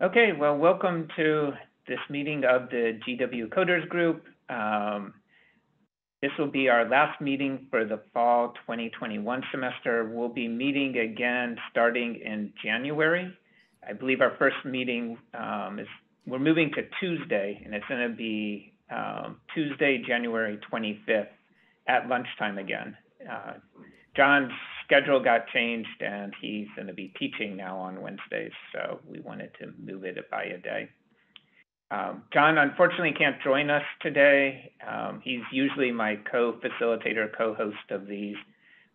Okay, well, welcome to this meeting of the GW Coders Group. Um, this will be our last meeting for the fall 2021 semester. We'll be meeting again starting in January. I believe our first meeting um, is, we're moving to Tuesday, and it's going to be um, Tuesday, January 25th at lunchtime again. Uh, John's schedule got changed and he's going to be teaching now on Wednesdays, so we wanted to move it by a day. Um, John unfortunately can't join us today. Um, he's usually my co-facilitator, co-host of these,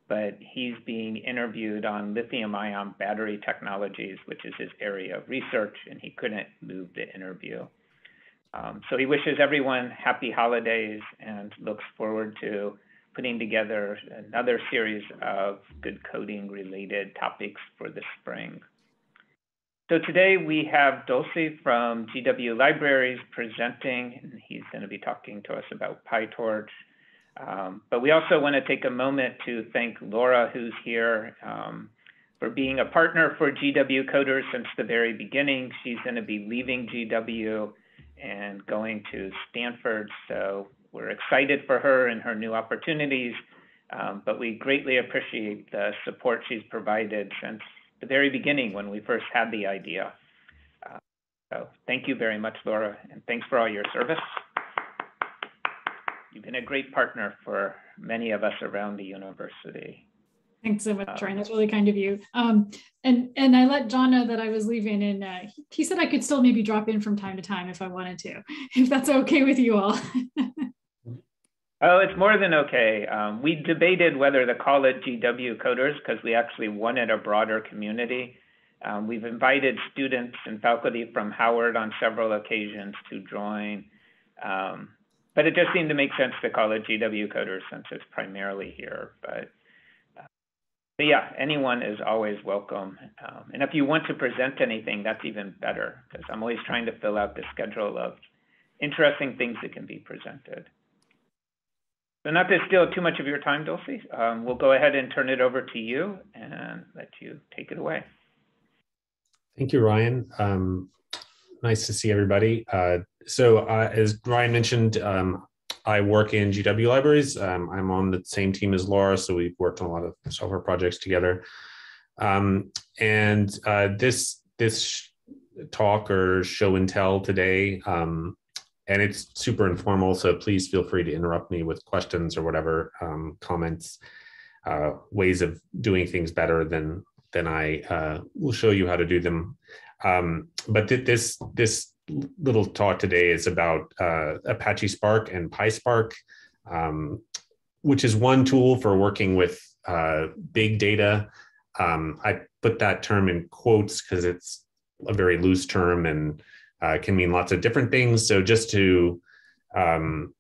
but he's being interviewed on lithium-ion battery technologies, which is his area of research, and he couldn't move the interview. Um, so he wishes everyone happy holidays and looks forward to putting together another series of good coding related topics for the spring. So today we have Dolsy from GW Libraries presenting, and he's going to be talking to us about PyTorch. Um, but we also want to take a moment to thank Laura, who's here, um, for being a partner for GW Coders since the very beginning. She's going to be leaving GW and going to Stanford. So we're excited for her and her new opportunities, um, but we greatly appreciate the support she's provided since the very beginning when we first had the idea. Uh, so thank you very much, Laura, and thanks for all your service. You've been a great partner for many of us around the university. Thanks so much, Ryan. That's really kind of you. Um, and and I let John know that I was leaving, and uh, he said I could still maybe drop in from time to time if I wanted to, if that's okay with you all. Oh, it's more than okay. Um, we debated whether to call it GW Coders because we actually wanted a broader community. Um, we've invited students and faculty from Howard on several occasions to join. Um, but it just seemed to make sense to call it GW Coders since it's primarily here. But, uh, but yeah, anyone is always welcome. Um, and if you want to present anything, that's even better because I'm always trying to fill out the schedule of interesting things that can be presented. So not to steal too much of your time, Dolsy, um, we'll go ahead and turn it over to you and let you take it away. Thank you, Ryan. Um, nice to see everybody. Uh, so uh, as Ryan mentioned, um, I work in GW Libraries. Um, I'm on the same team as Laura, so we've worked on a lot of software projects together. Um, and uh, this this talk or show and tell today um, and it's super informal. So please feel free to interrupt me with questions or whatever um, comments, uh, ways of doing things better than than I uh, will show you how to do them. Um, but th this this little talk today is about uh, Apache Spark and PySpark, um, which is one tool for working with uh, big data. Um, I put that term in quotes because it's a very loose term and uh, can mean lots of different things. So just to um,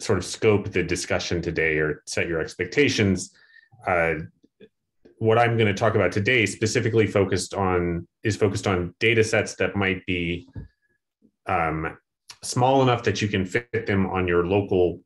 sort of scope the discussion today or set your expectations, uh, what I'm going to talk about today specifically focused on is focused on data sets that might be um, small enough that you can fit them on your local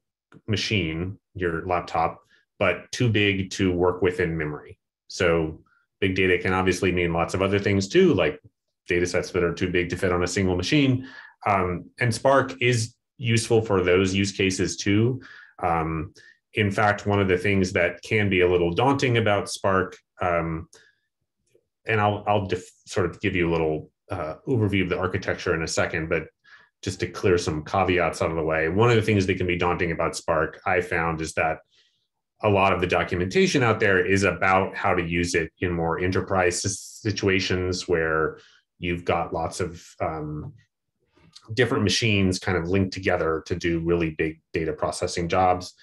machine, your laptop, but too big to work within memory. So big data can obviously mean lots of other things too, like data sets that are too big to fit on a single machine. Um, and Spark is useful for those use cases too. Um, in fact, one of the things that can be a little daunting about Spark, um, and I'll, I'll sort of give you a little uh, overview of the architecture in a second, but just to clear some caveats out of the way, one of the things that can be daunting about Spark, I found, is that a lot of the documentation out there is about how to use it in more enterprise situations where you've got lots of um, different machines kind of linked together to do really big data processing jobs.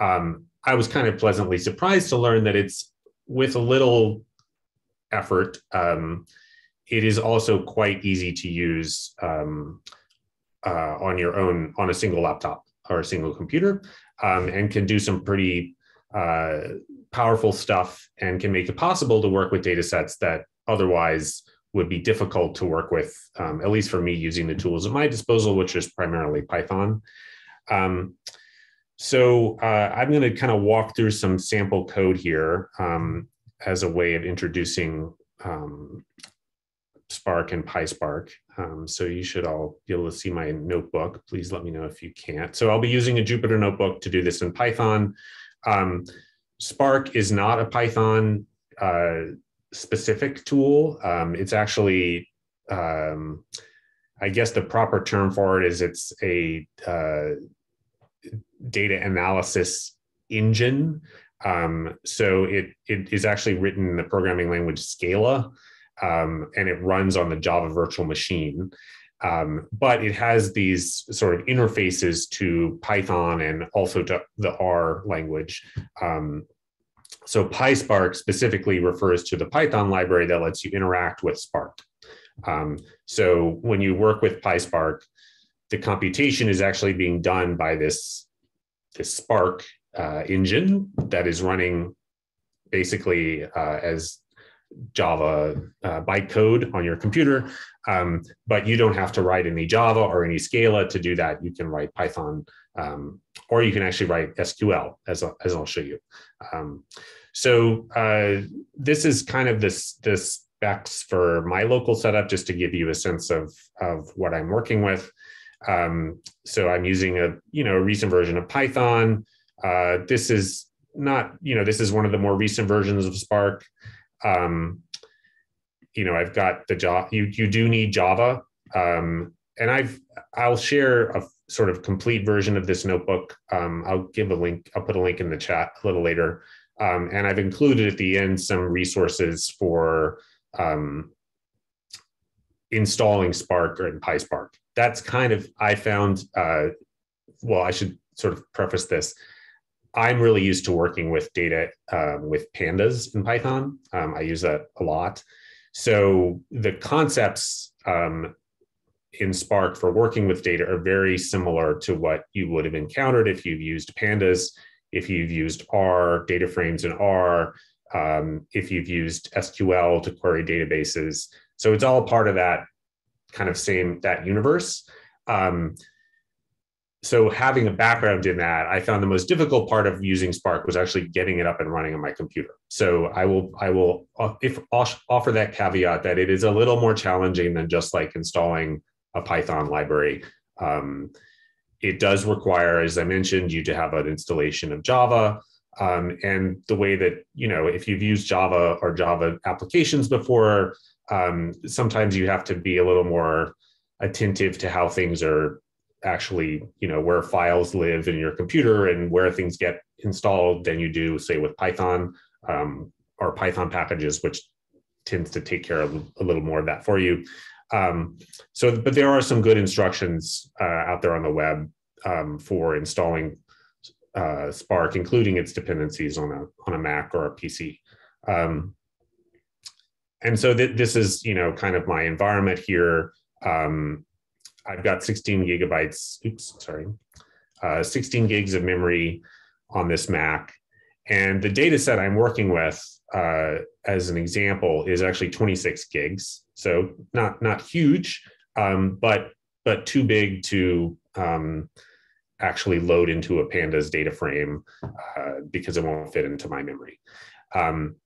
Um, I was kind of pleasantly surprised to learn that it's with a little effort, um, it is also quite easy to use um, uh, on your own on a single laptop or a single computer um, and can do some pretty uh, powerful stuff and can make it possible to work with data sets that otherwise would be difficult to work with, um, at least for me using the tools at my disposal, which is primarily Python. Um, so uh, I'm going to kind of walk through some sample code here um, as a way of introducing um, Spark and PySpark. Um, so you should all be able to see my notebook. Please let me know if you can't. So I'll be using a Jupyter notebook to do this in Python. Um, Spark is not a Python uh, specific tool. Um, it's actually, um, I guess the proper term for it is it's a uh, data analysis engine. Um, so it, it is actually written in the programming language Scala, um, and it runs on the Java virtual machine. Um, but it has these sort of interfaces to Python and also to the R language. So PySpark specifically refers to the Python library that lets you interact with Spark. Um, so when you work with PySpark, the computation is actually being done by this, this Spark uh, engine that is running basically uh, as Java uh, bytecode on your computer, um, but you don't have to write any Java or any Scala to do that. You can write Python, um, or you can actually write SQL, as, as I'll show you. Um, so uh, this is kind of this, this specs for my local setup, just to give you a sense of, of what I'm working with. Um, so I'm using a, you know, a recent version of Python. Uh, this is not, you know, this is one of the more recent versions of Spark um, you know, I've got the job. You you do need Java, um, and I've I'll share a sort of complete version of this notebook. Um, I'll give a link. I'll put a link in the chat a little later, um, and I've included at the end some resources for um, installing Spark or PySpark. That's kind of I found. Uh, well, I should sort of preface this. I'm really used to working with data um, with pandas in Python. Um, I use that a lot. So the concepts um, in Spark for working with data are very similar to what you would have encountered if you've used pandas, if you've used R, data frames in R, um, if you've used SQL to query databases. So it's all part of that kind of same, that universe. Um, so having a background in that i found the most difficult part of using spark was actually getting it up and running on my computer so i will i will uh, if offer that caveat that it is a little more challenging than just like installing a python library. Um, it does require as i mentioned you to have an installation of java. Um, and the way that you know if you've used java or java applications before um, sometimes you have to be a little more attentive to how things are actually you know where files live in your computer and where things get installed than you do say with python um, or python packages which tends to take care of a little more of that for you um, so but there are some good instructions uh, out there on the web um, for installing uh, spark including its dependencies on a on a mac or a pc um, and so th- this is you know kind of my environment here um, I've got 16 gigabytes, oops, sorry, uh, 16 gigs of memory on this Mac. And the data set I'm working with, uh, as an example, is actually 26 gigs. So not not huge, um, but but too big to um, actually load into a pandas data frame uh, because it won't fit into my memory. Um,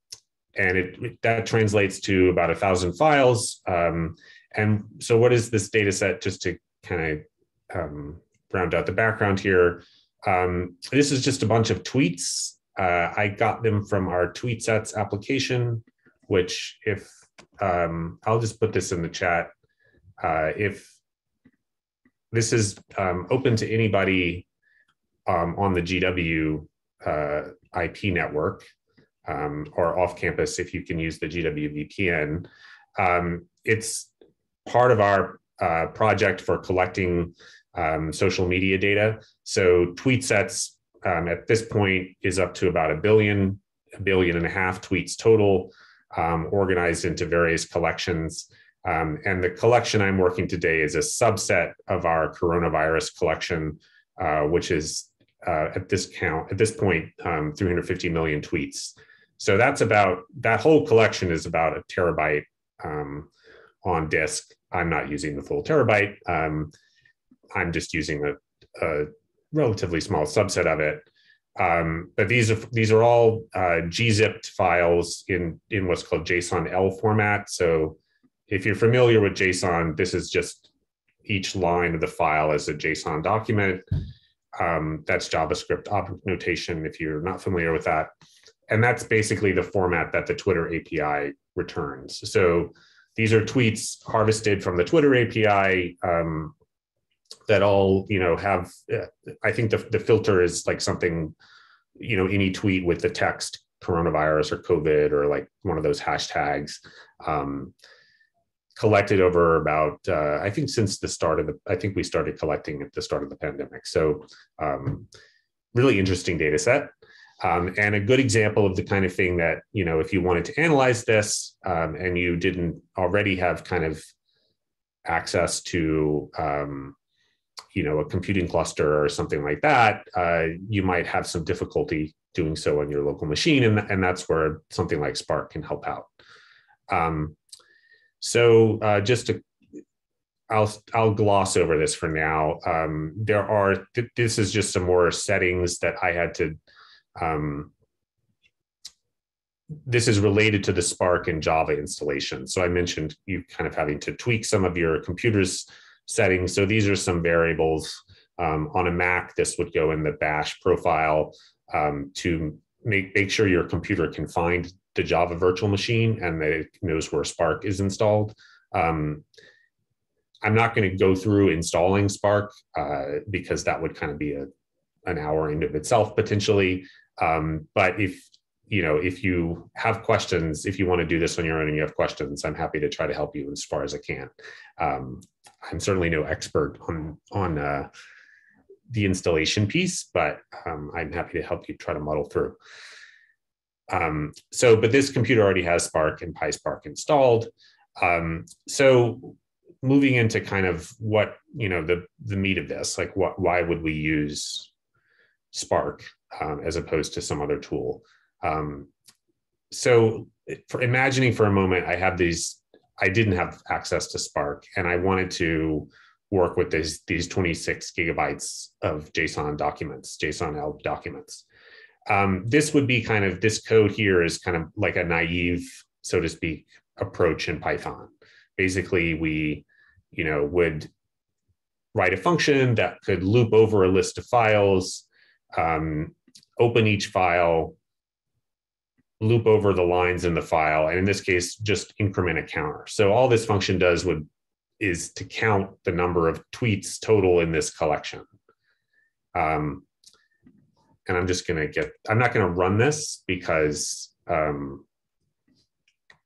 and it, that translates to about a thousand files. Um, and so what is this data set just to kind of um, round out the background here. Um, this is just a bunch of tweets. Uh, I got them from our TweetSets application, which if um, I'll just put this in the chat. Uh, if this is um, open to anybody um, on the GW uh, IP network um, or off campus, if you can use the GW VPN, um, it's part of our uh, project for collecting um, social media data. So TweetSets um, at this point is up to about a billion, a billion and a half tweets total, um, organized into various collections. Um, and the collection I'm working today is a subset of our coronavirus collection, uh, which is uh, at this count, at this point, um, 350 million tweets. So that's about, that whole collection is about a terabyte um, on disk. I'm not using the full terabyte. Um, I'm just using a, a, relatively small subset of it. Um, but these are these are all uh, gzipped files in in what's called JSON-L format. So if you're familiar with JSON, this is just each line of the file as a JSON document. Um, that's JavaScript object notation if you're not familiar with that. And that's basically the format that the Twitter API returns. So these are tweets harvested from the Twitter API um, that all, you know, have, uh, I think the, the filter is like something, you know, any tweet with the text coronavirus or COVID or like one of those hashtags. Um, collected over about uh, I think since the start of the I think we started collecting at the start of the pandemic. So um, really interesting data set. Um, and a good example of the kind of thing that you know if you wanted to analyze this um, and you didn't already have kind of access to um, you know a computing cluster or something like that uh, you might have some difficulty doing so on your local machine and, and that's where something like spark can help out um, so uh, just to, I'll I'll gloss over this for now. Um, there are th- this is just some more settings that I had to. Um, this is related to the Spark and Java installation. So I mentioned you kind of having to tweak some of your computer's settings. So these are some variables um, on a Mac. This would go in the Bash profile um, to make make sure your computer can find the Java virtual machine and that it knows where Spark is installed. Um, I'm not going to go through installing Spark uh, because that would kind of be a an hour in of itself potentially. Um, but if you know if you have questions, if you want to do this on your own and you have questions, I'm happy to try to help you as far as I can. Um, I'm certainly no expert on on uh, the installation piece, but um, I'm happy to help you try to muddle through. Um, so, but this computer already has Spark and PySpark installed. Um, so moving into kind of what, you know, the, the meat of this, like what, why would we use Spark um, as opposed to some other tool? Um, so for imagining for a moment, I have these, I didn't have access to Spark and I wanted to work with these, these 26 gigabytes of JSON documents, JSON L documents um, this would be kind of this code here is kind of like a naive, so to speak, approach in Python. Basically, we, you know, would write a function that could loop over a list of files, um, open each file, loop over the lines in the file, and in this case, just increment a counter. So all this function does would is to count the number of tweets total in this collection. Um, and I'm just going to get, I'm not going to run this because um,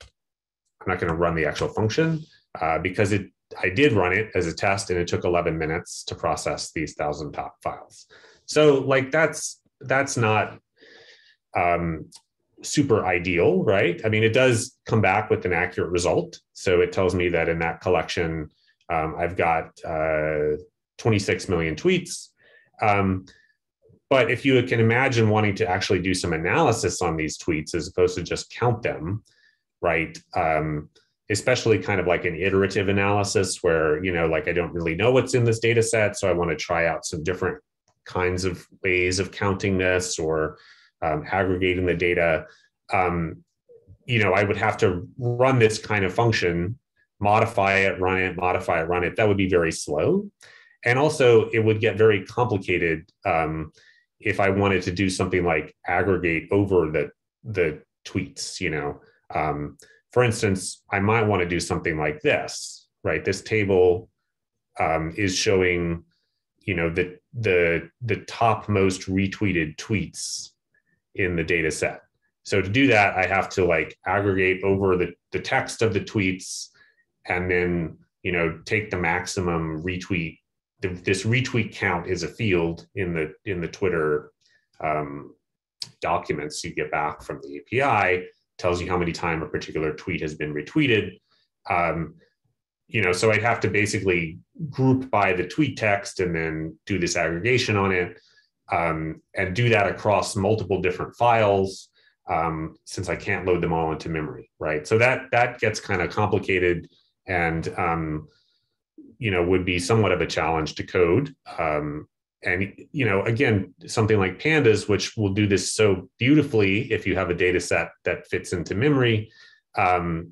I'm not going to run the actual function uh, because it, I did run it as a test and it took 11 minutes to process these thousand top files. So like that's, that's not um, super ideal, right? I mean, it does come back with an accurate result. So it tells me that in that collection, um, I've got uh, 26 million tweets. Um, but if you can imagine wanting to actually do some analysis on these tweets as opposed to just count them, right? Um, especially kind of like an iterative analysis where, you know, like I don't really know what's in this data set. So I want to try out some different kinds of ways of counting this or um, aggregating the data. Um, you know, I would have to run this kind of function, modify it, run it, modify it, run it. That would be very slow. And also, it would get very complicated um, if I wanted to do something like aggregate over the the tweets, you know, um, for instance, I might want to do something like this, right? This table um, is showing, you know, the the the top most retweeted tweets in the data set. So to do that, I have to like aggregate over the the text of the tweets, and then you know take the maximum retweet the, this retweet count is a field in the in the Twitter um, documents you get back from the API. Tells you how many time a particular tweet has been retweeted. Um, you know, so I'd have to basically group by the tweet text and then do this aggregation on it, um, and do that across multiple different files. Um, since I can't load them all into memory, right? So that that gets kind of complicated, and um, you know would be somewhat of a challenge to code um, and you know again something like pandas which will do this so beautifully if you have a data set that fits into memory um,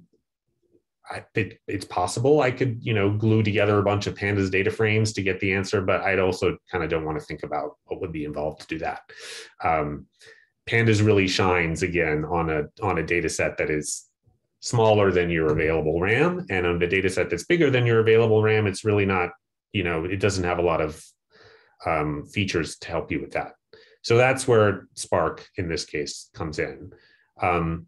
I, it, it's possible I could, you know, glue together a bunch of pandas data frames to get the answer, but I'd also kind of don't want to think about what would be involved to do that. Um, pandas really shines again on a on a data set that is smaller than your available RAM, and on the data set that's bigger than your available RAM, it's really not, you know, it doesn't have a lot of um, features to help you with that. So that's where Spark in this case comes in. Um,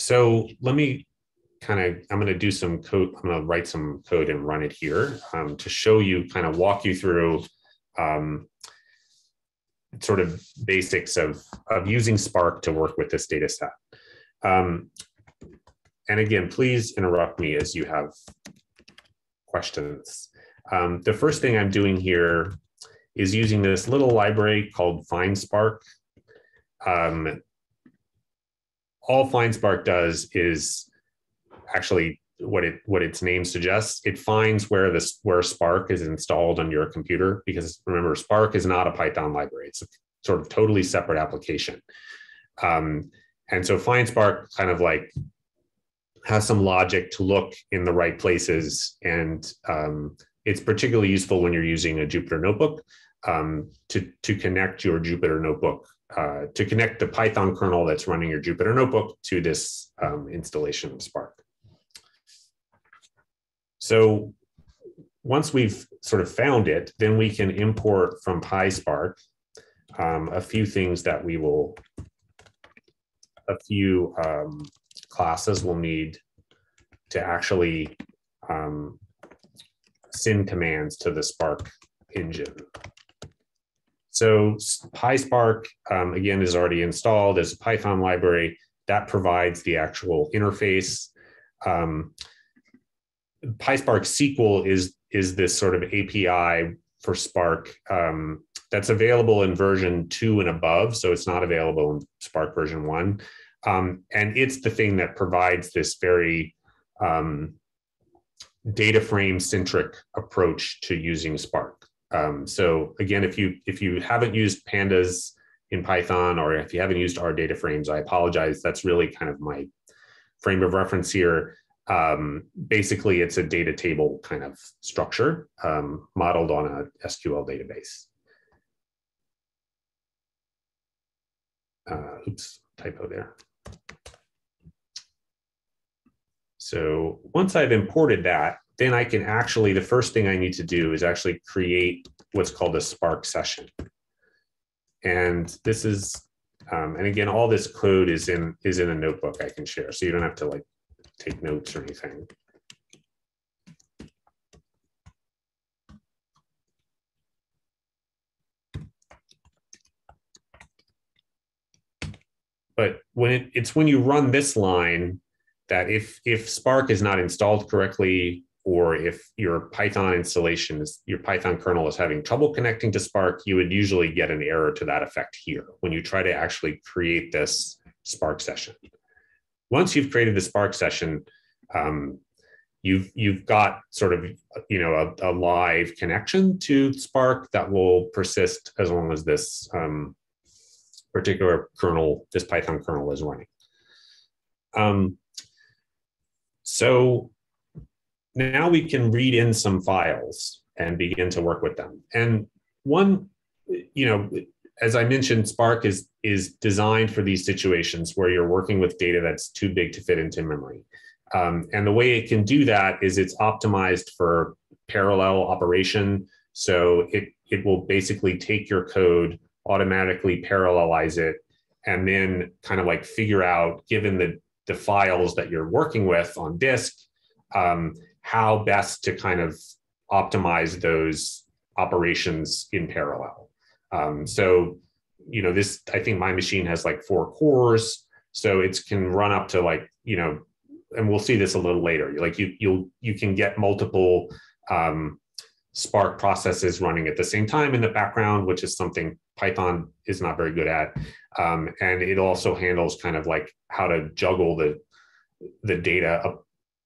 so let me kind of, I'm going to do some code. I'm going to write some code and run it here um, to show you, kind of walk you through um, sort of basics of, of using Spark to work with this data set. Um, and again, please interrupt me as you have questions. Um, the first thing I'm doing here is using this little library called FindSpark. Um, all FindSpark does is actually what it what its name suggests. It finds where this where Spark is installed on your computer because remember Spark is not a Python library. It's a sort of totally separate application. Um, and so FindSpark kind of like has some logic to look in the right places and um, it's particularly useful when you're using a Jupyter notebook um, to, to connect your Jupyter notebook, uh, to connect the Python kernel that's running your Jupyter notebook to this um, installation of Spark. So once we've sort of found it, then we can import from PySpark um, a few things that we will, a few um, classes we'll need to actually um, send commands to the Spark engine. So PySpark, um, again, is already installed as a Python library that provides the actual interface. Um, PySpark SQL is, is this sort of API for Spark um, that's available in version two and above. So it's not available in Spark version one. Um, and it's the thing that provides this very um, data frame centric approach to using Spark. Um, so again, if you if you haven't used pandas in Python or if you haven't used R data frames, I apologize. That's really kind of my frame of reference here. Um, basically, it's a data table kind of structure um, modeled on a SQL database. Uh, oops, typo there. So once I've imported that, then I can actually, the first thing I need to do is actually create what's called a Spark session. And this is, um, and again, all this code is in is in a notebook I can share. So you don't have to like take notes or anything. But when it, it's when you run this line that if if Spark is not installed correctly, or if your Python installation is your Python kernel is having trouble connecting to Spark, you would usually get an error to that effect here when you try to actually create this Spark session. Once you've created the Spark session, um, you've you've got sort of you know a, a, live connection to Spark that will persist as long as this um, particular kernel, this Python kernel, is running. Um, so now we can read in some files and begin to work with them. And one, you know, as I mentioned, Spark is is designed for these situations where you're working with data that's too big to fit into memory. Um, and the way it can do that is it's optimized for parallel operation. So it it will basically take your code, automatically parallelize it, and then kind of like figure out, given the the files that you're working with on disk, um, how best to kind of optimize those operations in parallel. Um, so, you know, this, I think my machine has like four cores, so it can run up to like, you know, and we'll see this a little later. Like you, you'll, you can get multiple um, Spark processes running at the same time in the background, which is something Python is not very good at. Um, and it also handles kind of like how to juggle the the data,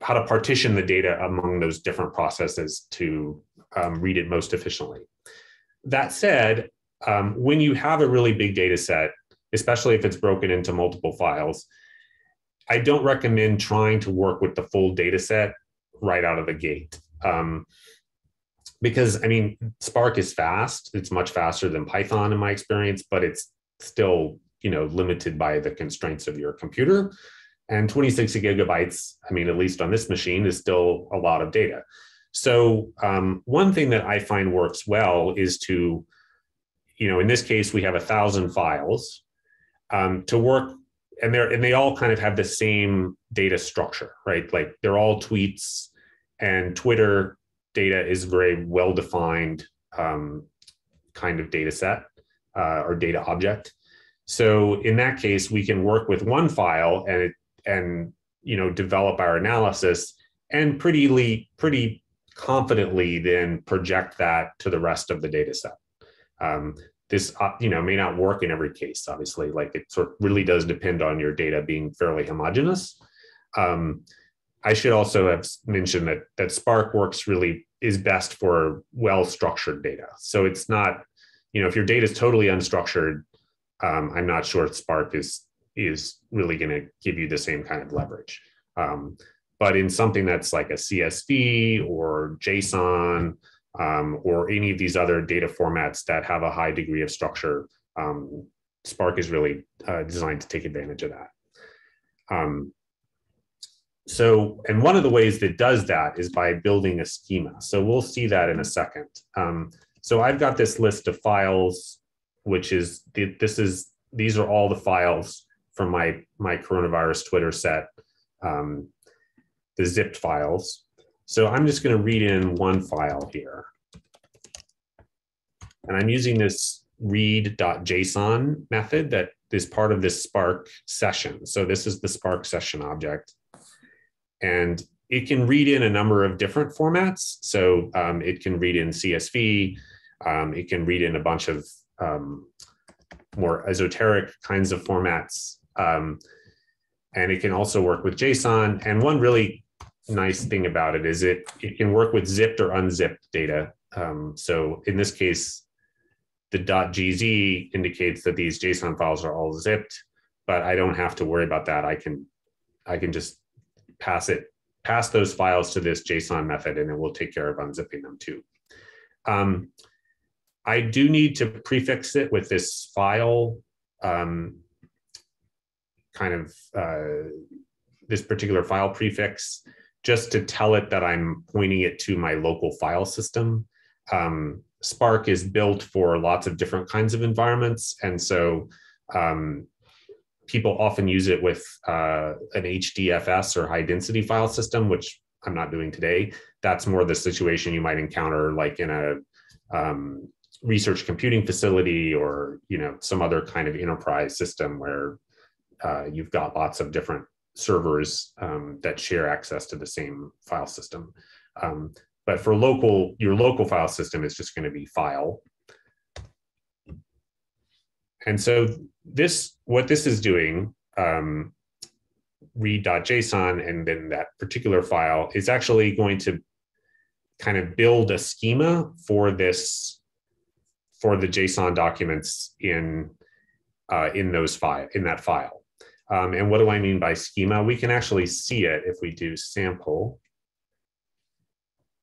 how to partition the data among those different processes to um, read it most efficiently. That said, um, when you have a really big data set, especially if it's broken into multiple files, I don't recommend trying to work with the full data set right out of the gate. Um, because I mean, Spark is fast. It's much faster than Python in my experience, but it's still, you know, limited by the constraints of your computer. And 26 gigabytes, I mean, at least on this machine, is still a lot of data. So um, one thing that I find works well is to, you know, in this case, we have a thousand files um, to work, and they're and they all kind of have the same data structure, right? Like they're all tweets, and Twitter data is very well defined um, kind of data set uh, or data object. So in that case, we can work with one file and it, and you know develop our analysis and pretty pretty confidently then project that to the rest of the data set. Um, this uh, you know may not work in every case obviously like it sort of really does depend on your data being fairly homogeneous um, i should also have mentioned that that spark works really is best for well structured data so it's not you know if your data is totally unstructured um, i'm not sure spark is is really going to give you the same kind of leverage um, but in something that's like a csv or json um, or any of these other data formats that have a high degree of structure, um, Spark is really uh, designed to take advantage of that. Um, so, and one of the ways that does that is by building a schema. So we'll see that in a second. Um, so I've got this list of files, which is, this is, these are all the files from my, my coronavirus Twitter set, um, the zipped files. So I'm just going to read in one file here. And I'm using this read.json method that is part of this Spark session. So this is the Spark session object. And it can read in a number of different formats. So um, it can read in CSV, um, it can read in a bunch of um, more esoteric kinds of formats. Um, and it can also work with JSON. And one really nice thing about it is it, it can work with zipped or unzipped data. Um, so in this case, the .gz indicates that these JSON files are all zipped, but I don't have to worry about that. I can, I can just pass it, pass those files to this JSON method, and it will take care of unzipping them too. Um, I do need to prefix it with this file um, kind of uh, this particular file prefix just to tell it that I'm pointing it to my local file system. Um, Spark is built for lots of different kinds of environments. And so um, people often use it with uh, an HDFS or high density file system, which I'm not doing today. That's more the situation you might encounter like in a um, research computing facility or you know some other kind of enterprise system where uh, you've got lots of different servers um, that share access to the same file system. Um, but for local, your local file system is just going to be file. And so this, what this is doing, um, read.json and then that particular file is actually going to kind of build a schema for this, for the JSON documents in, uh, in those file, in that file. Um, and what do I mean by schema? We can actually see it if we do sample.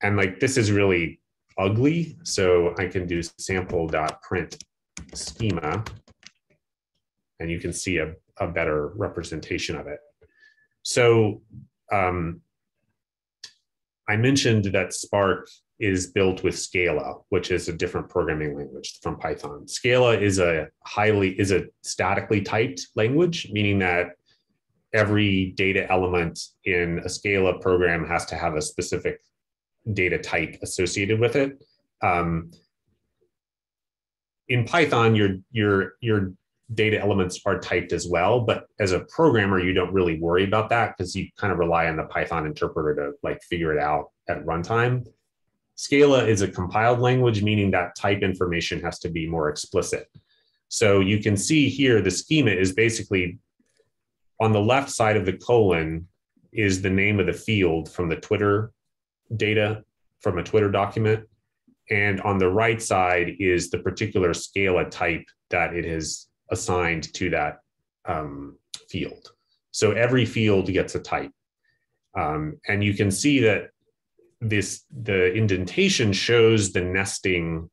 And like this is really ugly. So I can do sample.print schema and you can see a, a better representation of it. So um, I mentioned that Spark is built with Scala, which is a different programming language from Python. Scala is a highly is a statically typed language, meaning that every data element in a Scala program has to have a specific data type associated with it. Um, in Python, your your your data elements are typed as well, but as a programmer, you don't really worry about that because you kind of rely on the Python interpreter to like figure it out at runtime. Scala is a compiled language, meaning that type information has to be more explicit. So you can see here the schema is basically on the left side of the colon is the name of the field from the Twitter data from a Twitter document. And on the right side is the particular Scala type that it has assigned to that um, field. So every field gets a type. Um, and you can see that this the indentation shows the nesting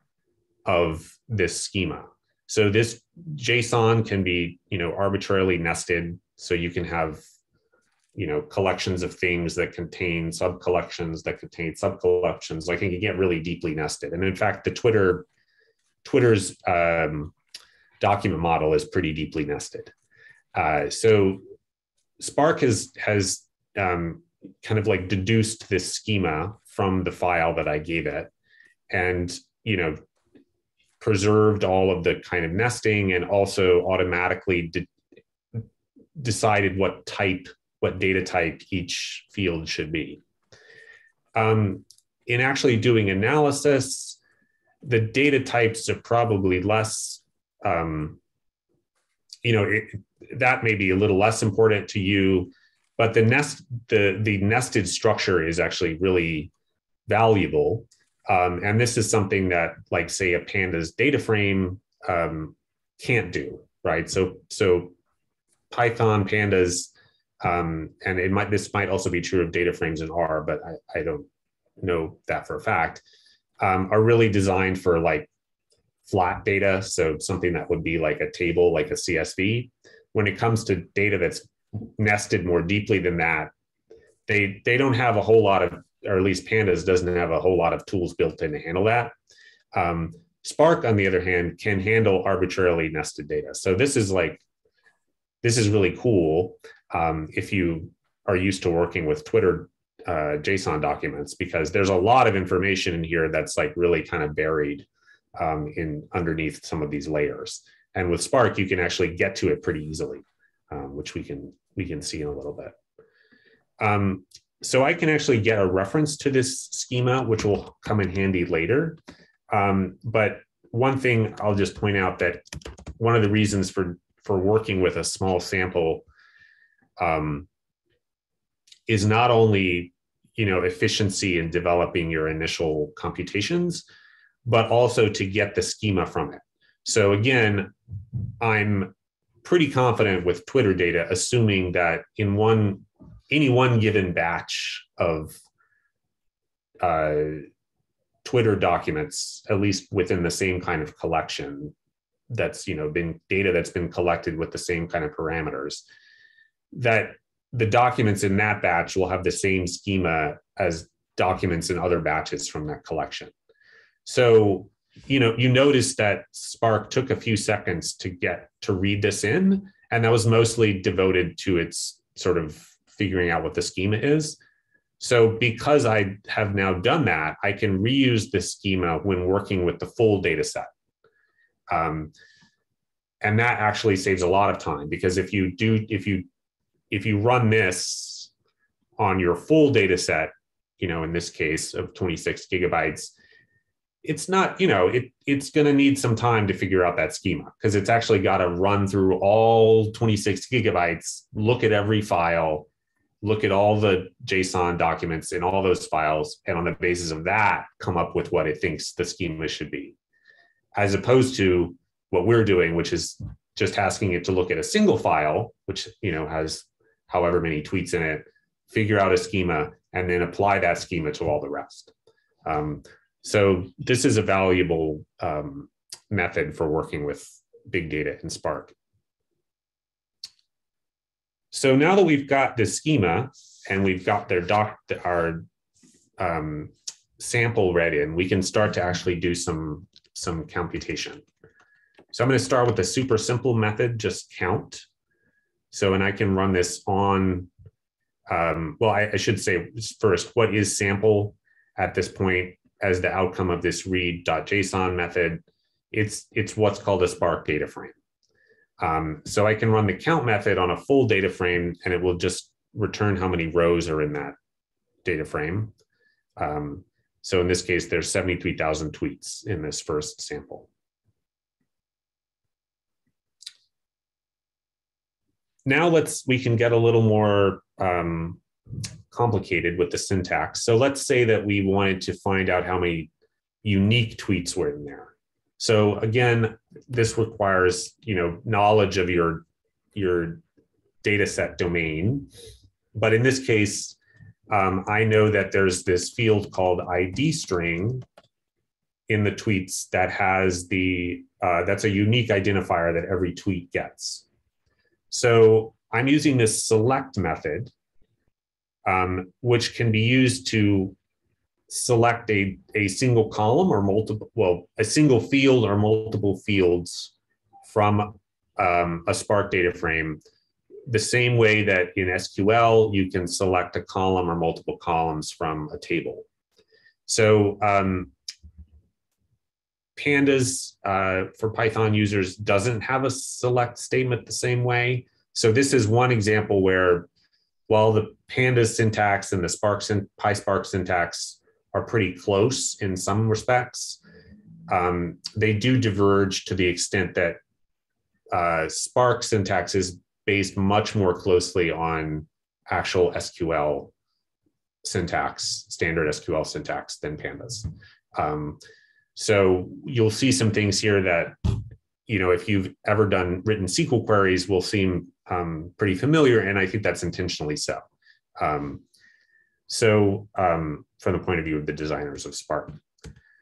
of this schema. So this JSON can be, you know, arbitrarily nested. So you can have, you know, collections of things that contain sub collections that contain sub collections. Like it can get really deeply nested. And in fact, the Twitter Twitter's um, document model is pretty deeply nested. Uh, so Spark has has um, kind of like deduced this schema from the file that I gave it, and you know preserved all of the kind of nesting and also automatically de- decided what type, what data type each field should be. Um, in actually doing analysis, the data types are probably less, um, you know, it, that may be a little less important to you, but the nest, the the nested structure is actually really valuable um, and this is something that, like, say, a pandas data frame um, can't do, right? So, so Python pandas, um, and it might this might also be true of data frames in R, but I, I don't know that for a fact, um, are really designed for like flat data. So something that would be like a table, like a CSV. When it comes to data that's nested more deeply than that, they they don't have a whole lot of or at least Pandas doesn't have a whole lot of tools built in to handle that. Um, Spark, on the other hand, can handle arbitrarily nested data. So this is like, this is really cool um, if you are used to working with Twitter uh, JSON documents because there's a lot of information in here that's like really kind of buried um, in underneath some of these layers. And with Spark, you can actually get to it pretty easily, um, which we can we can see in a little bit. Um, so I can actually get a reference to this schema, which will come in handy later. Um, but one thing I'll just point out that one of the reasons for for working with a small sample um, is not only you know efficiency in developing your initial computations, but also to get the schema from it. So again, I'm pretty confident with Twitter data, assuming that in one any one given batch of uh, Twitter documents, at least within the same kind of collection, that's you know been data that's been collected with the same kind of parameters, that the documents in that batch will have the same schema as documents in other batches from that collection. So you know you notice that Spark took a few seconds to get to read this in, and that was mostly devoted to its sort of figuring out what the schema is. So because I have now done that, I can reuse this schema when working with the full data set. Um, and that actually saves a lot of time because if you do, if you, if you run this on your full data set, you know, in this case of 26 gigabytes, it's not, you know, it, it's going to need some time to figure out that schema because it's actually got to run through all 26 gigabytes, look at every file, look at all the JSON documents in all those files, and on the basis of that, come up with what it thinks the schema should be, as opposed to what we're doing, which is just asking it to look at a single file, which you know has however many tweets in it, figure out a schema, and then apply that schema to all the rest. Um, so this is a valuable um, method for working with big data in Spark. So now that we've got the schema and we've got their doc, our um, sample read in, we can start to actually do some, some computation. So I'm going to start with a super simple method, just count. So, and I can run this on, um, well, I, I should say first, what is sample at this point as the outcome of this read.json method? It's, it's what's called a Spark data frame. Um, so I can run the count method on a full data frame and it will just return how many rows are in that data frame. Um, so in this case, there's 73,000 tweets in this first sample. Now let's, we can get a little more um, complicated with the syntax. So let's say that we wanted to find out how many unique tweets were in there. So again, this requires you know knowledge of your your data set domain. But in this case, um, I know that there's this field called ID string in the tweets that has the, uh, that's a unique identifier that every tweet gets. So I'm using this select method, um, which can be used to select a, a single column or multiple, well, a single field or multiple fields from um, a Spark data frame the same way that in SQL, you can select a column or multiple columns from a table. So um, pandas uh, for Python users doesn't have a select statement the same way. So this is one example where while the pandas syntax and the Spark PySpark syntax are pretty close in some respects, um, they do diverge to the extent that uh, Spark syntax is based much more closely on actual SQL syntax, standard SQL syntax than pandas. Um, so you'll see some things here that, you know, if you've ever done written SQL queries will seem um, pretty familiar, and I think that's intentionally so. Um, so um, from the point of view of the designers of Spark.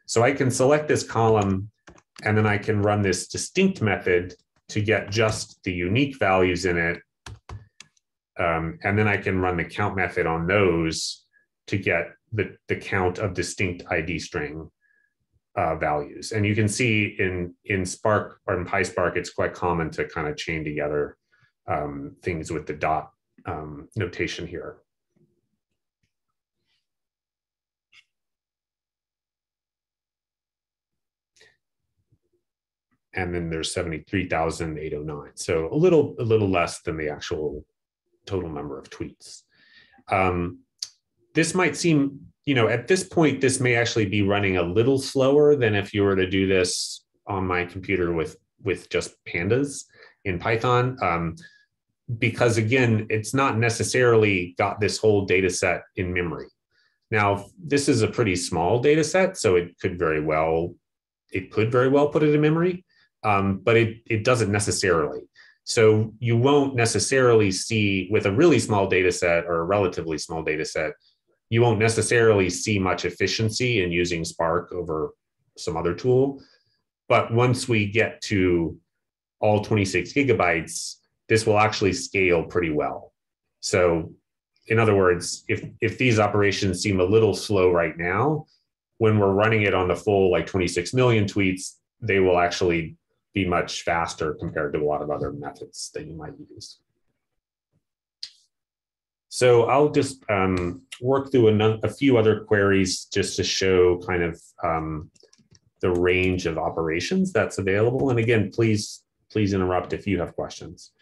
So I can select this column, and then I can run this distinct method to get just the unique values in it. Um, and then I can run the count method on those to get the, the count of distinct ID string uh, values. And you can see in, in Spark or in PySpark, it's quite common to kind of chain together um, things with the dot um, notation here. And then there's 73,809. So a little, a little less than the actual total number of tweets. Um, this might seem you know, at this point, this may actually be running a little slower than if you were to do this on my computer with with just pandas in Python. Um, because again, it's not necessarily got this whole data set in memory. Now, this is a pretty small data set, so it could very well, it could very well put it in memory, um, but it, it doesn't necessarily. So you won't necessarily see with a really small data set or a relatively small data set, you won't necessarily see much efficiency in using Spark over some other tool. But once we get to all 26 gigabytes, this will actually scale pretty well. So in other words, if, if these operations seem a little slow right now, when we're running it on the full like 26 million tweets, they will actually be much faster compared to a lot of other methods that you might use. So I'll just um, work through a, a, few other queries just to show kind of um, the range of operations that's available. And again, please, please interrupt if you have questions.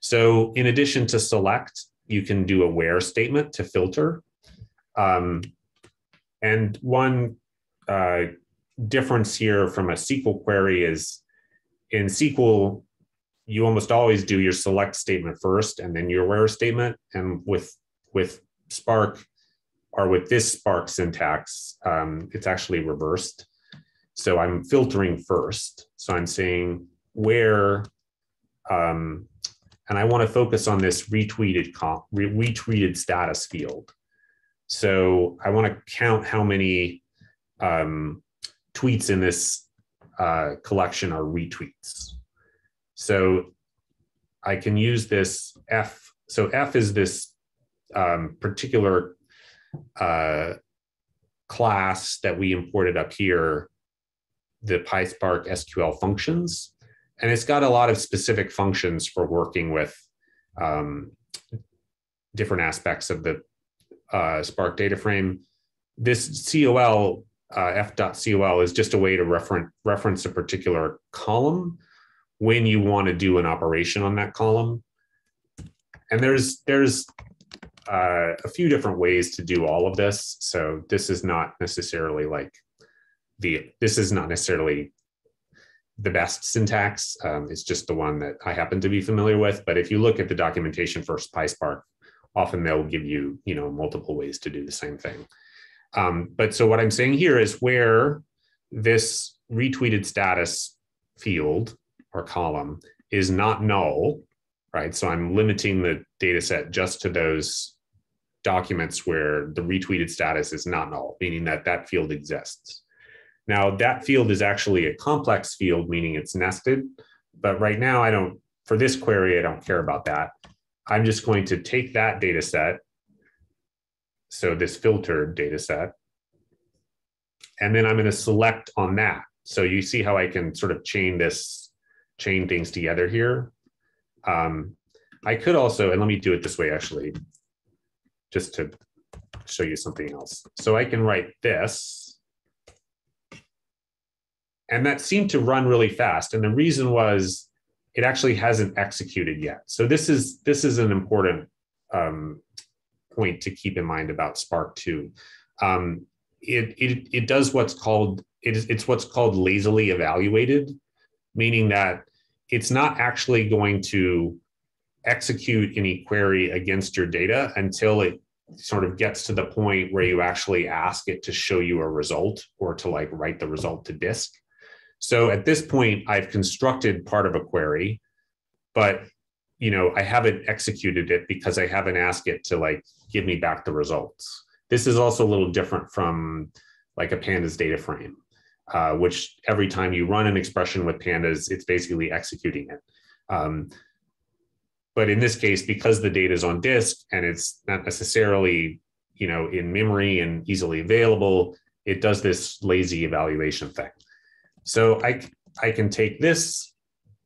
So in addition to select, you can do a where statement to filter. Um, and one uh, difference here from a SQL query is in SQL, you almost always do your select statement first and then your where statement. And with with Spark or with this Spark syntax, um, it's actually reversed. So I'm filtering first. So I'm saying where, um, and I want to focus on this retweeted comp, re retweeted status field. So I want to count how many um, tweets in this uh, collection are retweets. So I can use this F. So F is this um, particular uh, class that we imported up here, the PySpark SQL functions. And it's got a lot of specific functions for working with um, different aspects of the uh, Spark data frame. This COL, uh, f.col, is just a way to reference, reference a particular column when you want to do an operation on that column. And there's there's uh, a few different ways to do all of this. So this is not necessarily like the this is not necessarily the best syntax. Um, it's just the one that I happen to be familiar with. But if you look at the documentation for PySpark, often they'll give you you know multiple ways to do the same thing. Um, but so what I'm saying here is where this retweeted status field or column is not null, right? So I'm limiting the data set just to those documents where the retweeted status is not null, meaning that that field exists. Now that field is actually a complex field, meaning it's nested. But right now I don't, for this query, I don't care about that. I'm just going to take that data set, so this filtered data set, and then I'm going to select on that. So you see how I can sort of chain this, chain things together here. Um, I could also, and let me do it this way actually, just to show you something else. So I can write this. And that seemed to run really fast. And the reason was it actually hasn't executed yet. So this is this is an important um, point to keep in mind about Spark 2. Um, it, it, it does what's called, it is, it's what's called lazily evaluated, meaning that it's not actually going to execute any query against your data until it sort of gets to the point where you actually ask it to show you a result or to like write the result to disk. So at this point, I've constructed part of a query, but you know, I haven't executed it because I haven't asked it to like give me back the results. This is also a little different from like a pandas data frame, uh, which every time you run an expression with pandas, it's basically executing it. Um, but in this case, because the data is on disk and it's not necessarily, you know, in memory and easily available, it does this lazy evaluation thing. So I, I can take this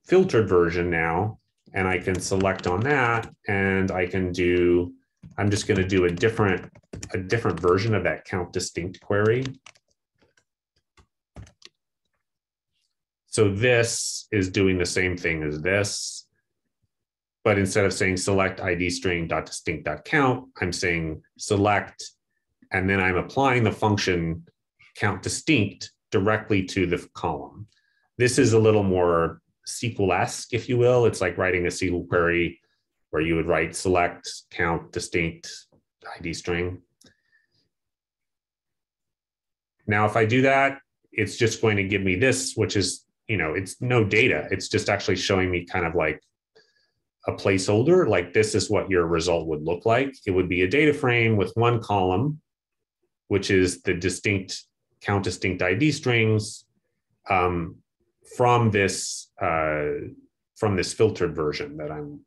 filtered version now and I can select on that and I can do, I'm just going to do a different, a different version of that count distinct query. So this is doing the same thing as this, but instead of saying select ID string dot distinct dot count, I'm saying select, and then I'm applying the function count distinct directly to the column. This is a little more SQL-esque, if you will. It's like writing a SQL query where you would write select, count, distinct, ID string. Now, if I do that, it's just going to give me this, which is, you know, it's no data. It's just actually showing me kind of like a placeholder, like this is what your result would look like. It would be a data frame with one column, which is the distinct count distinct ID strings um, from this uh, from this filtered version that I'm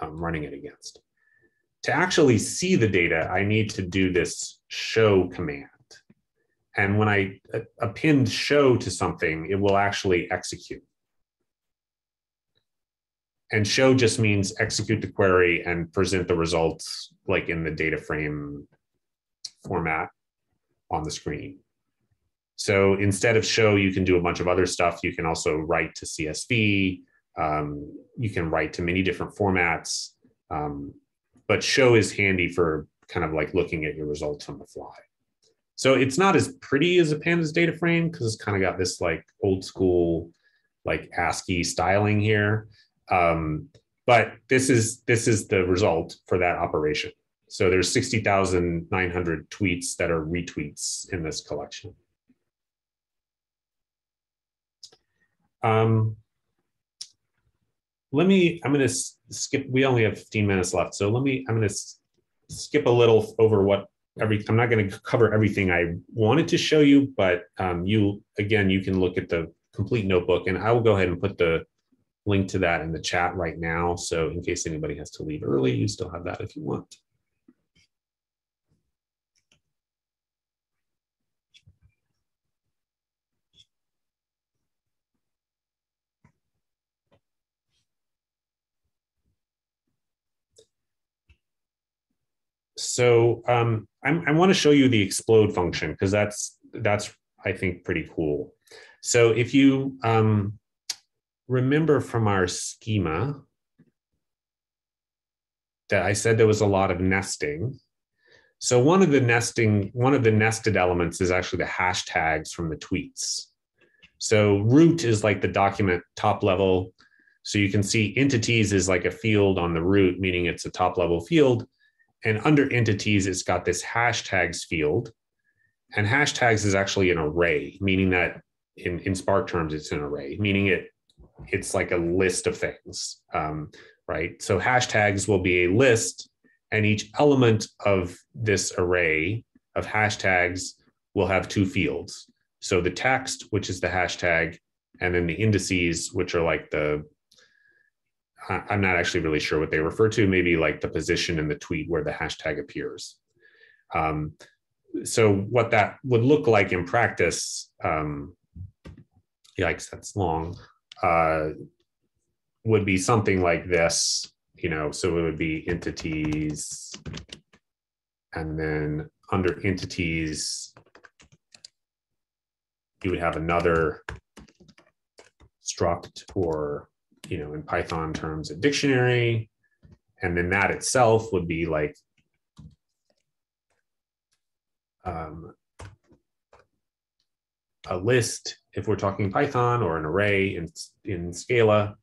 um, running it against. To actually see the data, I need to do this show command. And when I append show to something, it will actually execute. And show just means execute the query and present the results like in the data frame format on the screen. So instead of show, you can do a bunch of other stuff. You can also write to CSV. Um, you can write to many different formats. Um, but show is handy for kind of like looking at your results on the fly. So it's not as pretty as a pandas data frame because it's kind of got this like old school like ASCII styling here. Um, but this is this is the result for that operation. So there's 60,900 tweets that are retweets in this collection. Um, let me, I'm going to skip, we only have 15 minutes left. So let me, I'm going to skip a little over what every, I'm not going to cover everything I wanted to show you, but um, you, again, you can look at the complete notebook and I will go ahead and put the link to that in the chat right now. So in case anybody has to leave early, you still have that if you want. So um, i want to show you the explode function because that's that's I think pretty cool. So if you um, remember from our schema that I said there was a lot of nesting. So one of the nesting, one of the nested elements is actually the hashtags from the tweets. So root is like the document top level. So you can see entities is like a field on the root, meaning it's a top level field. And under entities, it's got this hashtags field. And hashtags is actually an array, meaning that in, in Spark terms, it's an array, meaning it it's like a list of things, um, right? So hashtags will be a list, and each element of this array of hashtags will have two fields. So the text, which is the hashtag, and then the indices, which are like the I'm not actually really sure what they refer to, maybe like the position in the tweet where the hashtag appears. Um, so what that would look like in practice, um, yikes, that's long, uh, would be something like this, you know, so it would be entities, and then under entities, you would have another struct or, you know, in Python terms, a dictionary, and then that itself would be like um, a list if we're talking Python or an array in, in Scala.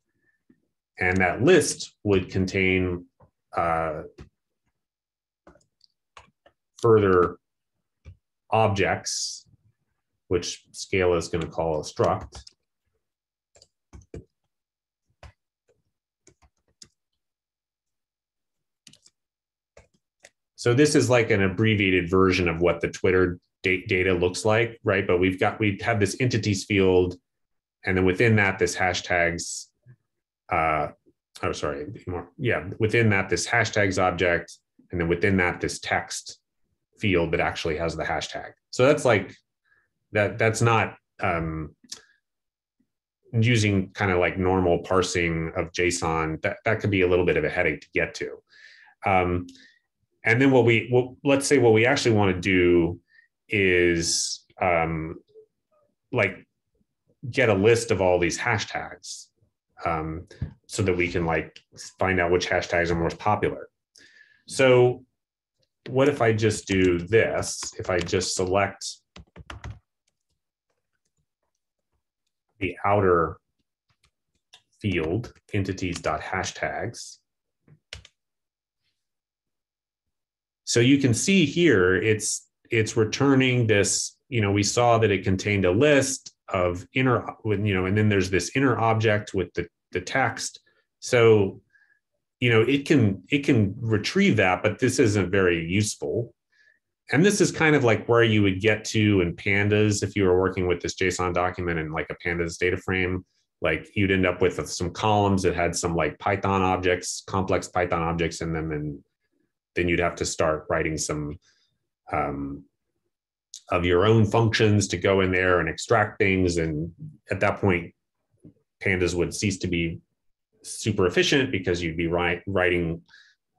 And that list would contain uh, further objects, which Scala is going to call a struct. So this is like an abbreviated version of what the Twitter data looks like, right? But we've got, we have this entities field, and then within that, this hashtags, uh, oh, sorry, more, yeah, within that, this hashtags object, and then within that, this text field that actually has the hashtag. So that's like, that that's not um, using kind of like normal parsing of JSON. That, that could be a little bit of a headache to get to. Um, and then what we let's say what we actually want to do is um, like get a list of all these hashtags um, so that we can like find out which hashtags are most popular. So what if i just do this? If i just select the outer field entities dot hashtags So you can see here, it's it's returning this. You know, we saw that it contained a list of inner, you know, and then there's this inner object with the the text. So, you know, it can it can retrieve that, but this isn't very useful. And this is kind of like where you would get to in pandas if you were working with this JSON document and like a pandas data frame like you'd end up with some columns that had some like Python objects, complex Python objects in them, and then you'd have to start writing some um, of your own functions to go in there and extract things. And at that point, pandas would cease to be super efficient because you'd be writing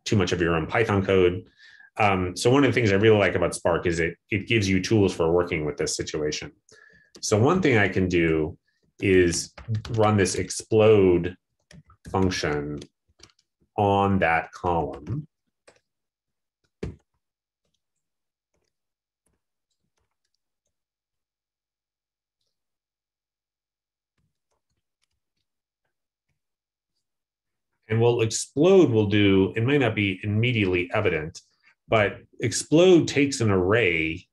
too much of your own Python code. Um, so one of the things I really like about Spark is it it gives you tools for working with this situation. So one thing I can do is run this explode function on that column. And what explode will do, it might not be immediately evident, but explode takes an array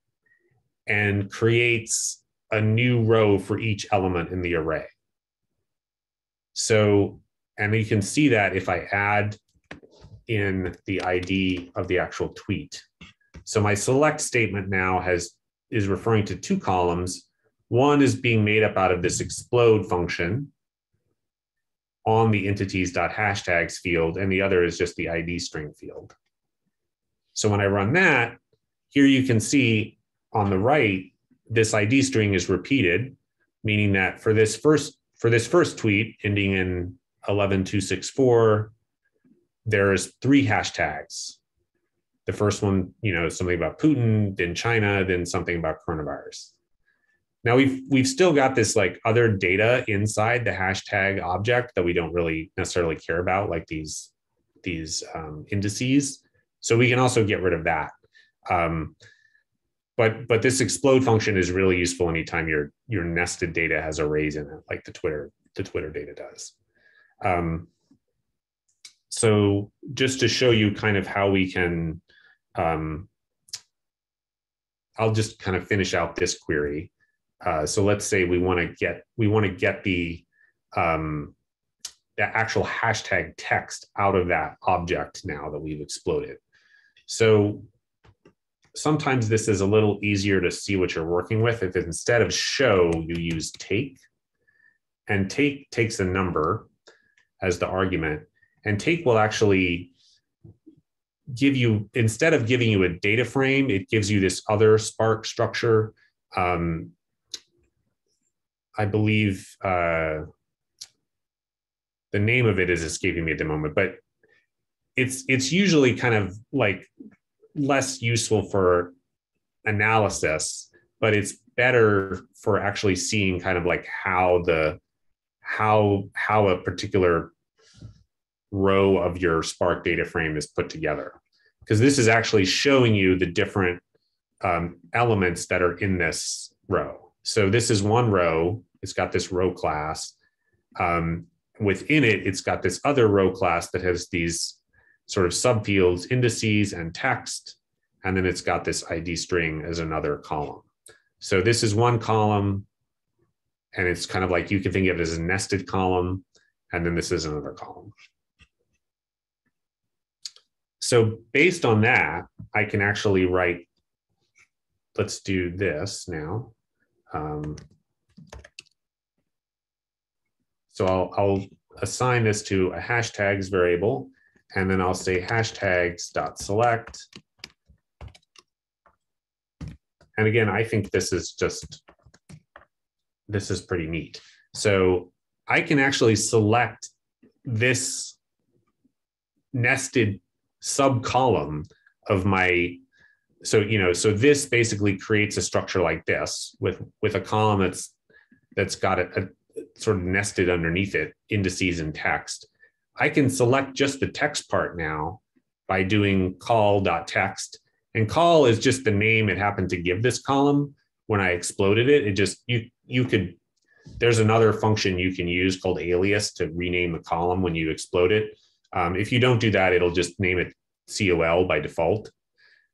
and creates a new row for each element in the array. So, and you can see that if I add in the ID of the actual tweet. So my select statement now has is referring to two columns. One is being made up out of this explode function, on the entities.hashtags field, and the other is just the ID string field. So when I run that, here you can see on the right, this ID string is repeated, meaning that for this first for this first tweet ending in 11264, there's three hashtags. The first one, you know, something about Putin, then China, then something about coronavirus. Now we've we've still got this like other data inside the hashtag object that we don't really necessarily care about, like these these um, indices. So we can also get rid of that. Um, but but this explode function is really useful anytime your your nested data has arrays in it, like the Twitter the Twitter data does. Um, so just to show you kind of how we can, um, I'll just kind of finish out this query. Uh, so let's say we want to get we want to get the um, the actual hashtag text out of that object now that we've exploded. So sometimes this is a little easier to see what you're working with if instead of show, you use take. And take takes a number as the argument. And take will actually give you, instead of giving you a data frame, it gives you this other Spark structure. Um, I believe uh, the name of it is escaping me at the moment, but it's it's usually kind of like less useful for analysis, but it's better for actually seeing kind of like how the how how a particular row of your Spark data frame is put together. Because this is actually showing you the different um, elements that are in this row. So this is one row. It's got this row class. Um, within it, it's got this other row class that has these sort of subfields, indices, and text. And then it's got this ID string as another column. So this is one column, and it's kind of like you can think of it as a nested column, and then this is another column. So based on that, I can actually write, let's do this now. Um, so I'll, I'll assign this to a hashtags variable, and then I'll say hashtags dot select. And again, I think this is just, this is pretty neat. So I can actually select this nested sub column of my so you know so this basically creates a structure like this with with a column that's that's got a, a sort of nested underneath it indices and text i can select just the text part now by doing col.text and col is just the name it happened to give this column when i exploded it it just you you could there's another function you can use called alias to rename the column when you explode it um, if you don't do that, it'll just name it COL by default.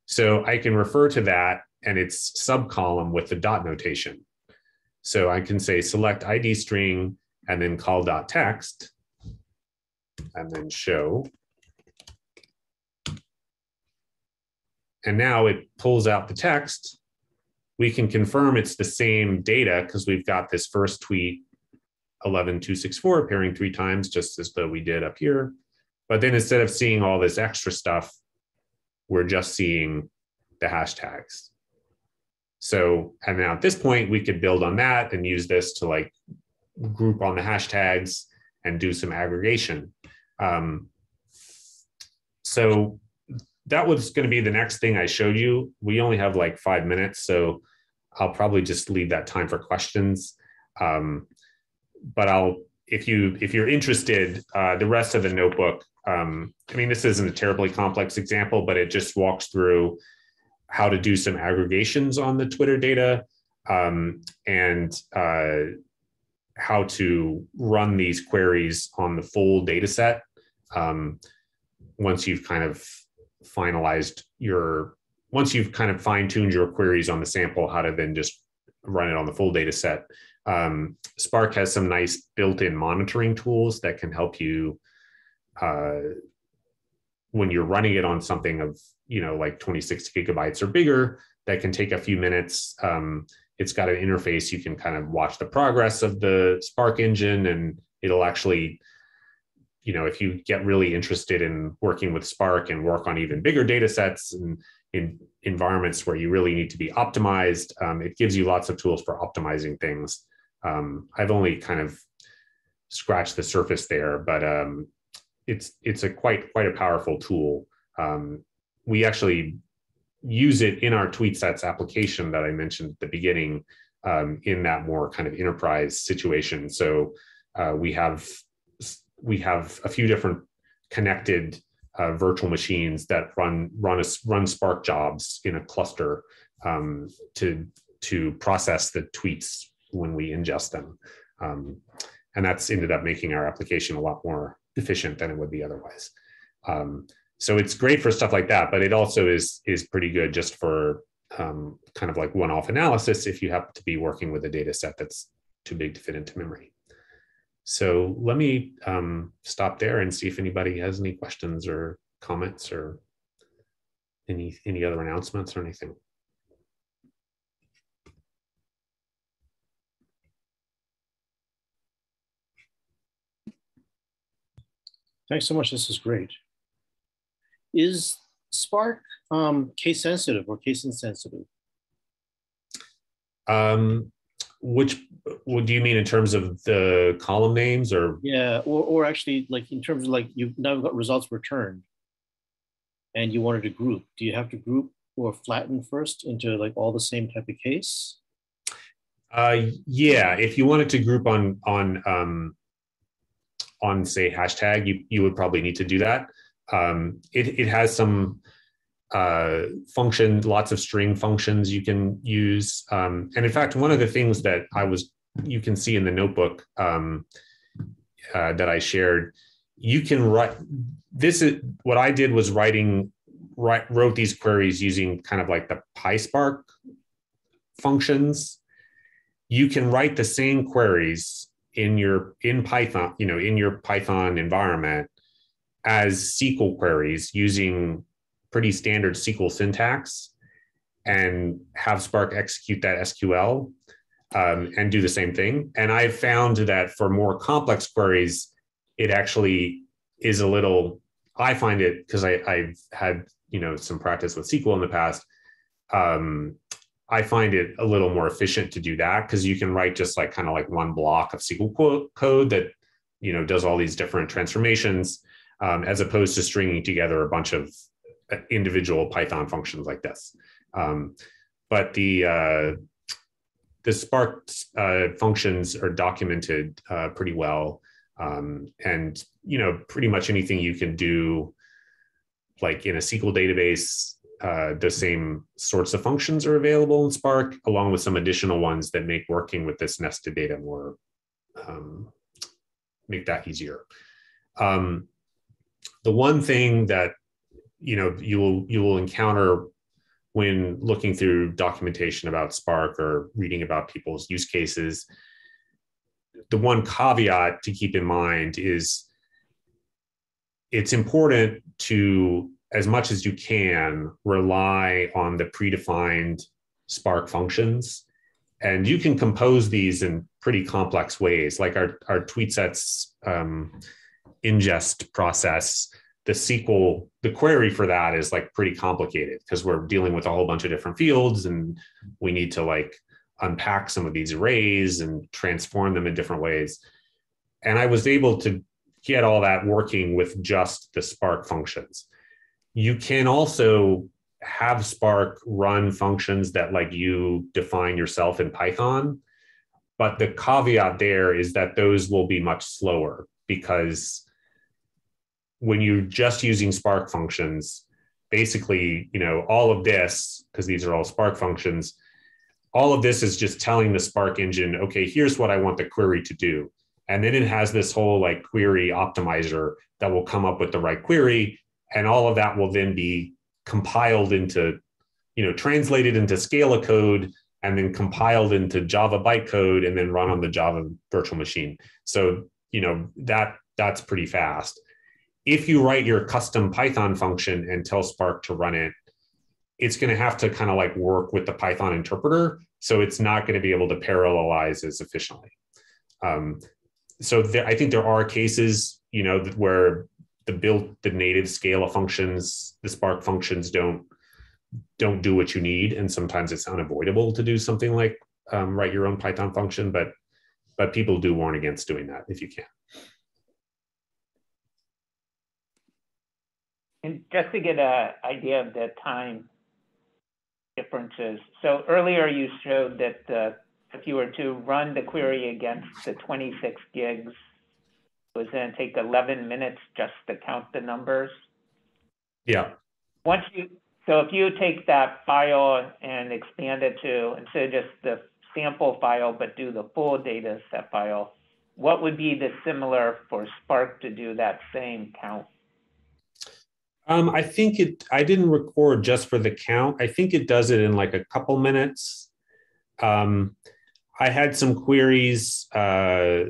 So I can refer to that and its subcolumn with the dot notation. So I can say select ID string and then col dot text and then show. And now it pulls out the text. We can confirm it's the same data because we've got this first tweet 11264 appearing three times, just as though we did up here. But then instead of seeing all this extra stuff, we're just seeing the hashtags. So, and now at this point, we could build on that and use this to like group on the hashtags and do some aggregation. Um, so that was going to be the next thing I showed you. We only have like five minutes, so I'll probably just leave that time for questions. Um, but I'll, if you if you're interested, uh, the rest of the notebook um, I mean, this isn't a terribly complex example, but it just walks through how to do some aggregations on the Twitter data um, and uh, how to run these queries on the full data set um, once you've kind of finalized your, once you've kind of fine tuned your queries on the sample, how to then just run it on the full data set. Um, Spark has some nice built-in monitoring tools that can help you uh, when you're running it on something of you know like 26 gigabytes or bigger that can take a few minutes. Um, it's got an interface. You can kind of watch the progress of the spark engine and it'll actually you know if you get really interested in working with spark and work on even bigger data sets and in environments where you really need to be optimized um, it gives you lots of tools for optimizing things. Um, i've only kind of scratched the surface there but um, it's it's a quite quite a powerful tool. We actually use it in our TweetSets application that I mentioned at the beginning um, in that more kind of enterprise situation. So uh, we have we have a few different connected uh, virtual machines that run run a, run Spark jobs in a cluster um, to to process the tweets when we ingest them, um, and that's ended up making our application a lot more efficient than it would be otherwise. Um, so it's great for stuff like that, but it also is is pretty good just for um, kind of like one-off analysis if you happen to be working with a data set that's too big to fit into memory. so let me um, stop there and see if anybody has any questions or comments or any any other announcements or anything. Thanks so much. This is great. Is Spark um, case sensitive or case insensitive? Um, which what do you mean in terms of the column names or Yeah, or, or actually like in terms of like you've now got results returned and you wanted to group. Do you have to group or flatten first into like all the same type of case? uh yeah if you wanted to group on on um on say hashtag you you would probably need to do that um it, it has some uh, function, lots of string functions you can use. Um, and in fact, one of the things that I was, you can see in the notebook um, uh, that I shared, you can write, this is, what I did was writing, write, wrote these queries using kind of like the PySpark functions. You can write the same queries in your, in Python, you know, in your Python environment as SQL queries using pretty standard SQL syntax and have Spark execute that SQL um, and do the same thing. And I've found that for more complex queries, it actually is a little, I find it because I've had, you know, some practice with SQL in the past. Um, I find it a little more efficient to do that because you can write just like kind of like one block of SQL code that, you know, does all these different transformations um, as opposed to stringing together a bunch of individual Python functions like this. Um, but the uh, the Spark uh, functions are documented uh, pretty well, um, and you know pretty much anything you can do, like in a SQL database, uh, the same sorts of functions are available in Spark, along with some additional ones that make working with this nested data more um, make that easier. Um, the one thing that you know you will you will encounter when looking through documentation about Spark or reading about people's use cases. The one caveat to keep in mind is it's important to, as much as you can, rely on the predefined Spark functions. And you can compose these in pretty complex ways, like our, our TweetSets um, ingest process the SQL, the query for that is like pretty complicated because we're dealing with a whole bunch of different fields and we need to like unpack some of these arrays and transform them in different ways. And I was able to get all that working with just the Spark functions. You can also have Spark run functions that like you define yourself in Python. But the caveat there is that those will be much slower because when you're just using Spark functions, basically, you know, all of this, because these are all Spark functions, all of this is just telling the Spark engine, okay, here's what I want the query to do. And then it has this whole like query optimizer that will come up with the right query. And all of that will then be compiled into, you know, translated into Scala code and then compiled into Java bytecode and then run on the Java virtual machine. So, you know, that that's pretty fast if you write your custom Python function and tell Spark to run it, it's going to have to kind of like work with the Python interpreter. So it's not going to be able to parallelize as efficiently. Um, so there, I think there are cases, you know, where the built the native Scala functions, the Spark functions don't don't do what you need, and sometimes it's unavoidable to do something like um, write your own Python function. But but people do warn against doing that if you can. And just to get an idea of the time differences. So earlier you showed that uh, if you were to run the query against the 26 gigs, it was going to take 11 minutes just to count the numbers. Yeah. Once you, so if you take that file and expand it to, instead of just the sample file, but do the full data set file, what would be the similar for Spark to do that same count? Um, I think it. I didn't record just for the count. I think it does it in like a couple minutes. Um, I had some queries uh,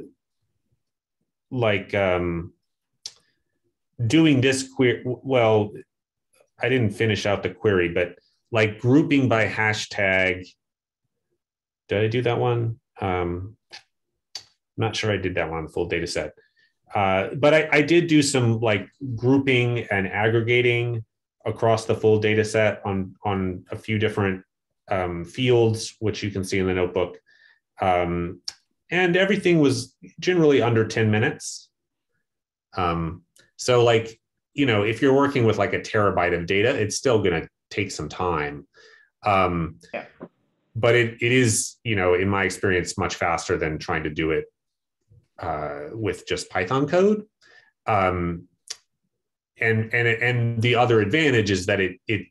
like um, doing this query. Well, I didn't finish out the query, but like grouping by hashtag. Did I do that one? Um, not sure I did that one full data set. Uh, but I, I, did do some like grouping and aggregating across the full data set on, on a few different um, fields, which you can see in the notebook. Um, and everything was generally under 10 minutes. Um, so like, you know, if you're working with like a terabyte of data, it's still going to take some time. Um, yeah. But it, it is, you know, in my experience, much faster than trying to do it uh, with just Python code. Um, and and and the other advantage is that it it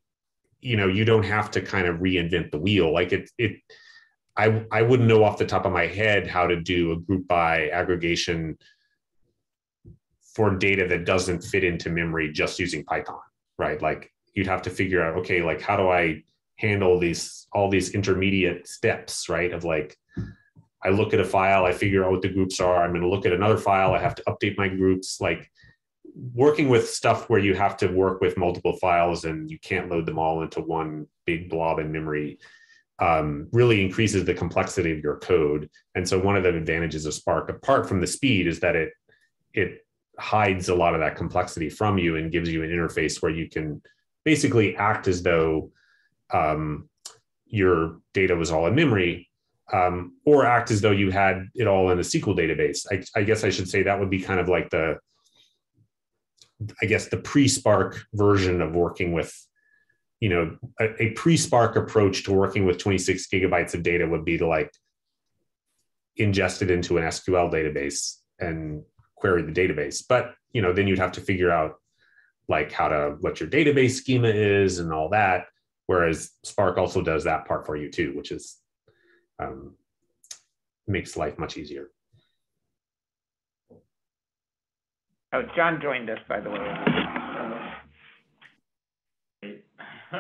you know you don't have to kind of reinvent the wheel. Like it it I I wouldn't know off the top of my head how to do a group by aggregation for data that doesn't fit into memory just using Python, right? Like you'd have to figure out okay, like how do I handle these all these intermediate steps, right? Of like I look at a file, I figure out what the groups are. I'm going to look at another file. I have to update my groups. Like working with stuff where you have to work with multiple files and you can't load them all into one big blob in memory um, really increases the complexity of your code. And so one of the advantages of Spark, apart from the speed, is that it it hides a lot of that complexity from you and gives you an interface where you can basically act as though um, your data was all in memory um, or act as though you had it all in a SQL database. I, I, guess I should say that would be kind of like the, I guess the pre-Spark version of working with, you know, a, a pre-Spark approach to working with 26 gigabytes of data would be to like ingest it into an SQL database and query the database. But you know, then you'd have to figure out like how to what your database schema is and all that. Whereas Spark also does that part for you too, which is um, makes life much easier. Oh, John joined us, by the way. so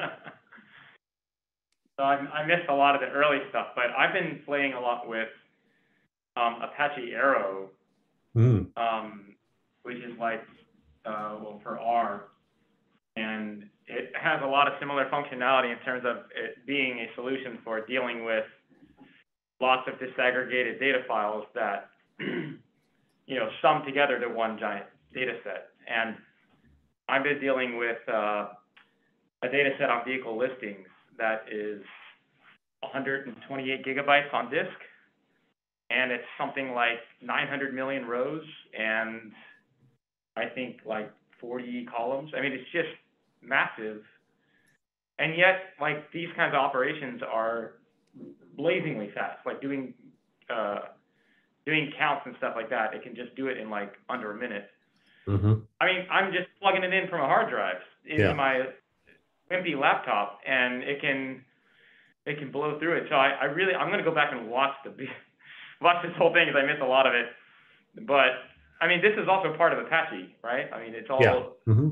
I, I, missed a lot of the early stuff, but I've been playing a lot with um, Apache Arrow, mm. um, which is like, uh, well, for R. And it has a lot of similar functionality in terms of it being a solution for dealing with lots of disaggregated data files that you know sum together to one giant data set. And I've been dealing with uh, a data set on vehicle listings that is 128 gigabytes on disk, and it's something like 900 million rows and I think like 40 columns. I mean, it's just massive. And yet, like these kinds of operations are blazingly fast, like doing uh, doing counts and stuff like that. It can just do it in like under a minute. Mm-hmm. I mean, I'm just plugging it in from a hard drive into yeah. my wimpy laptop, and it can it can blow through it. So I, I really I'm gonna go back and watch the watch this whole thing because I missed a lot of it. But I mean, this is also part of Apache, right? I mean, it's all yeah. mm-hmm.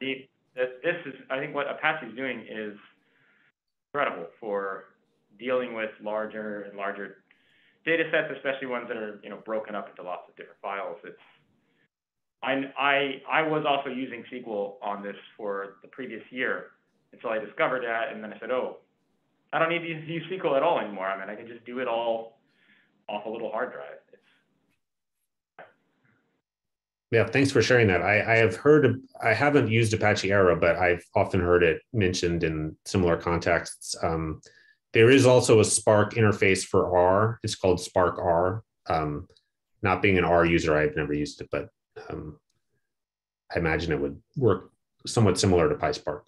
this is I think what Apache is doing is incredible for dealing with larger and larger data sets, especially ones that are you know broken up into lots of different files. It's I I I was also using SQL on this for the previous year until I discovered that, and then I said, oh, I don't need to use SQL at all anymore. I mean, I can just do it all off a little hard drive. Yeah, thanks for sharing that. I, I have heard, I haven't used Apache Arrow, but I've often heard it mentioned in similar contexts. Um, there is also a Spark interface for R. It's called Spark R. Um, not being an R user, I've never used it, but um, I imagine it would work somewhat similar to PySpark.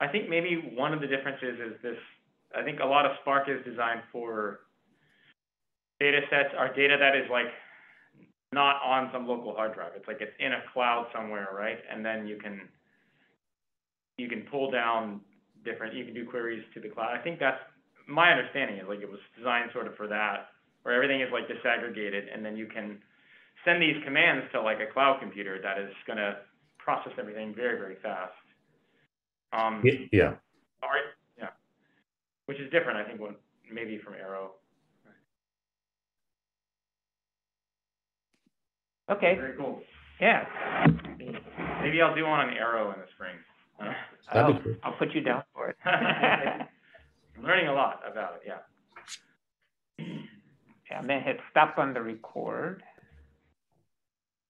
I think maybe one of the differences is this. I think a lot of Spark is designed for data sets or data that is like not on some local hard drive. It's like it's in a cloud somewhere, right? And then you can you can pull down different. You can do queries to the cloud. I think that's my understanding is like it was designed sort of for that, where everything is like disaggregated, and then you can send these commands to like a cloud computer that is going to process everything very very fast. Um, yeah. All right. Yeah. Which is different, I think, when maybe from Arrow. Okay, Very cool. yeah. Maybe I'll do one on Arrow in the spring. That'd be Oh, cool. I'll put you down for it. I'm learning a lot about it, yeah. Okay, I'm gonna hit stop on the record.